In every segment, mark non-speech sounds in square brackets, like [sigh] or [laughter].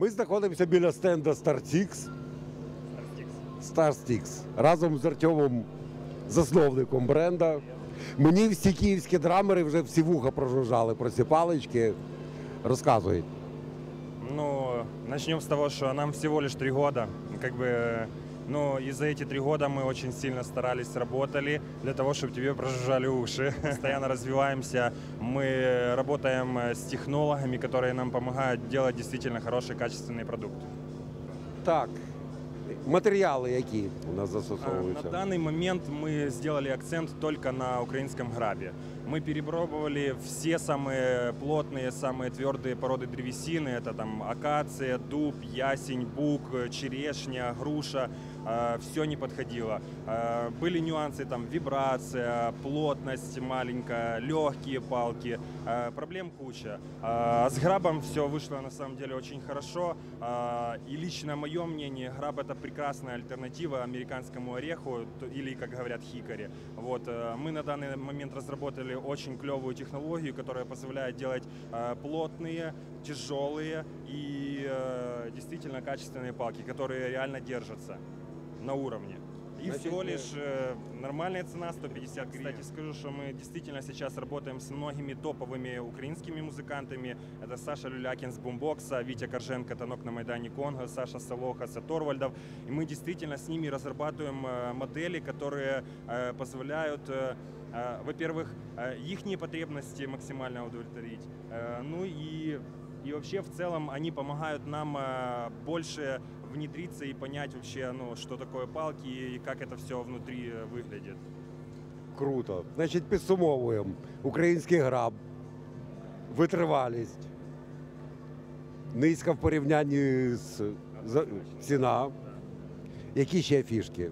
Ми знаходимося біля стенда StarTix. StarTix. Разом з Артемом, засновником бренда. Мені всі київські драмери вже всі вуха прожужжали про ці палички. Розказують. Ну, начнем с того, что нам всего лишь три года. Как бы, ну, и за эти три года мы очень сильно старались, работали для того, чтобы тебе прожужжали уши. [laughs] Постоянно развиваемся. Мы работаем э, с технологами, которые нам помогают делать действительно хороший, качественный продукт. Так. Матеріали, які у нас А, На застосовуються. данный момент мы сделали акцент только на украинском грабе. Мы перепробовали все самые плотные, самые твердые породы древесины. Это там акация, дуб, ясень, бук, черешня, груша. Все не подходило. А, Были нюансы, там вибрация, плотность маленькая, легкие палки. А, Проблем куча. А С грабом все вышло на самом деле очень хорошо. И лично мое мнение, граб это прекрасная альтернатива американскому ореху или, как говорят, хикари. Вот, э, мы на данный момент разработали очень клевую технологию, которая позволяет делать э, плотные, тяжелые и э, действительно качественные палки, которые реально держатся на уровне. И Значит, всего э, лишь э, нормальная цена 150 гривен. Кстати, скажу, что мы действительно сейчас работаем с многими топовыми украинскими музыкантами. Это Саша Люлякин с Бумбокса, Витя Корженко, Танок на Майдане Конго, Саша Солоха, Торвальдов. И мы действительно с ними разрабатываем э, модели, которые э, позволяют, э, э, во-первых, их потребности максимально удовлетворить. Э, Ну и и вообще в целом они помогают нам э, больше внедриться и понять вообще, ну, что такое палки и как это все внутри э, выглядит. Круто. Значить, підсумовуємо. Український граб, витривалість, низька в порівнянні з за- ціна. Які ще фішки?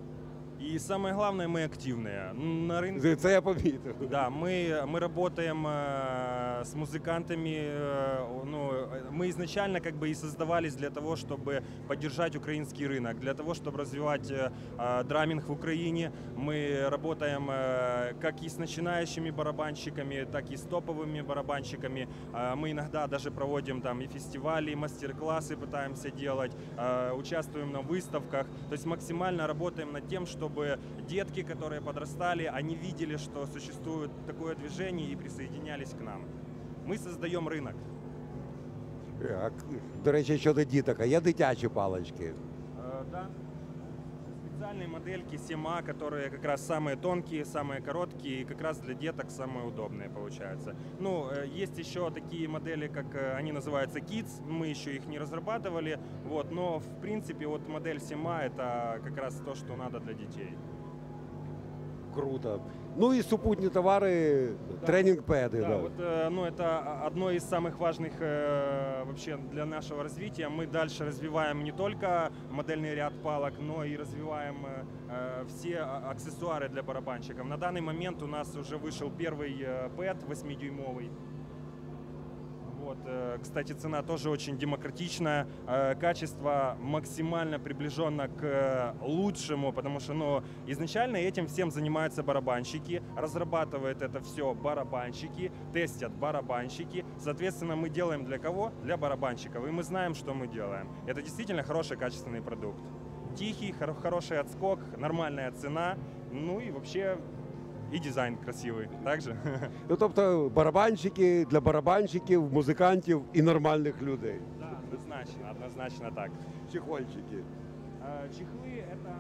И самое главное, мы активные. На рынке Це я помітив. Да, мы, мы работаем э, с музыкантами. э, ну, э, мы изначально как бы и создавались для того, чтобы поддержать украинский рынок, для того, чтобы развивать э, э, драминг в Украине. Мы работаем э, как и с начинающими барабанщиками, так и с топовыми барабанщиками. Э, мы иногда даже проводим там и фестивали, и мастер-классы пытаемся делать, э, участвуем на выставках. То есть максимально работаем над тем, чтобы детки, которые подрастали, они видели, что существует такое движение и присоединялись к нам. Мы создаем рынок. Так, До речі, щодо діток, а є дитячі палички. Э, да. Специальные модельки 7А, которые как раз самые тонкие, самые короткие и как раз для деток самые удобные получаются. Ну, э, есть еще такие модели, как э, они называются Kids, мы еще их не разрабатывали, вот, но в принципе вот модель 7А это как раз то, что надо для детей. Круто. Ну і супутні товари, тренінг-педи. Да, Да, вот, э, ну, это одно из самых важных э, вообще для нашего развития. Мы дальше развиваем не только модельный ряд палок, но и развиваем э, э, все а- аксессуары для барабанщиков. На данный момент у нас уже вышел первый э, пэд 8-дюймовый. Вот, э, кстати, цена тоже очень демократичная, э, качество максимально приближенно к лучшему, потому что, ну, изначально этим всем занимаются барабанщики, разрабатывают это все барабанщики, тестят барабанщики. Соответственно, мы делаем для кого? Для барабанщиков, и мы знаем, что мы делаем. Это действительно хороший, качественный продукт. Тихий, хоро- хороший отскок, нормальная цена, ну и вообще и дизайн красивый также. [laughs] Ну, тобто барабанщики для барабанщиків, музикантів і нормальних людей. Да, однозначно, однозначно так. Чехольчики. Э, Чехлы это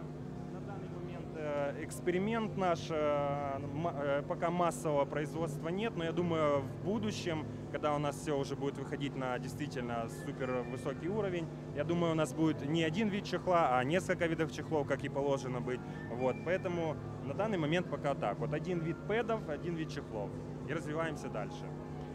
эксперимент наш. э, э, Пока массового производства нет, но я думаю, в будущем, когда у нас все уже будет выходить на действительно супер высокий уровень, я думаю, у нас будет не один вид чехла, а несколько видов чехлов, как и положено быть. Вот, поэтому на данный момент пока так. Вот один вид пэдов, один вид чехлов. И развиваемся дальше.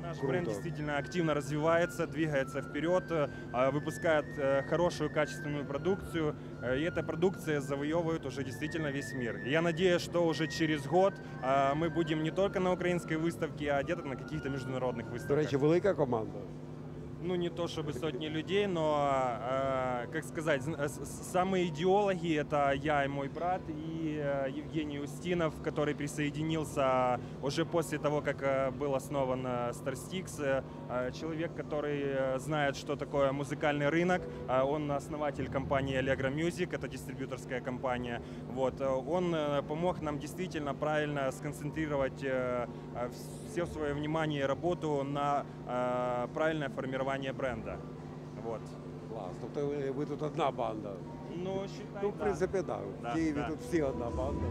Наш Круто. бренд действительно активно развивается, двигается вперед, э, выпускает э, хорошую качественную продукцию, э, и эта продукция завоевывает уже действительно весь мир. И я надеюсь, что уже через год э, мы будем не только на украинской выставке, а где-то на каких-то международных До выставках. речі, велика команда. Ну не то чтобы сотни людей, но, э, как сказать, самые идеологи это я и мой брат, и э, Евгений Устинов, который присоединился уже после того, как э, был основан э, Starstix. Э, э, Человек, который знает, что такое музыкальный рынок. Он основатель компании Allegro Music, это дистрибьюторская компания. Вот. Он помог нам действительно правильно сконцентрировать э, э, все свое внимание и работу на э, правильное формирование бренда. Вот. Клас. Тобто ви, ви тут одна банда. Ну, считай, Ну, в да. принципі, так. Да, В Києві да. тут всі одна банда.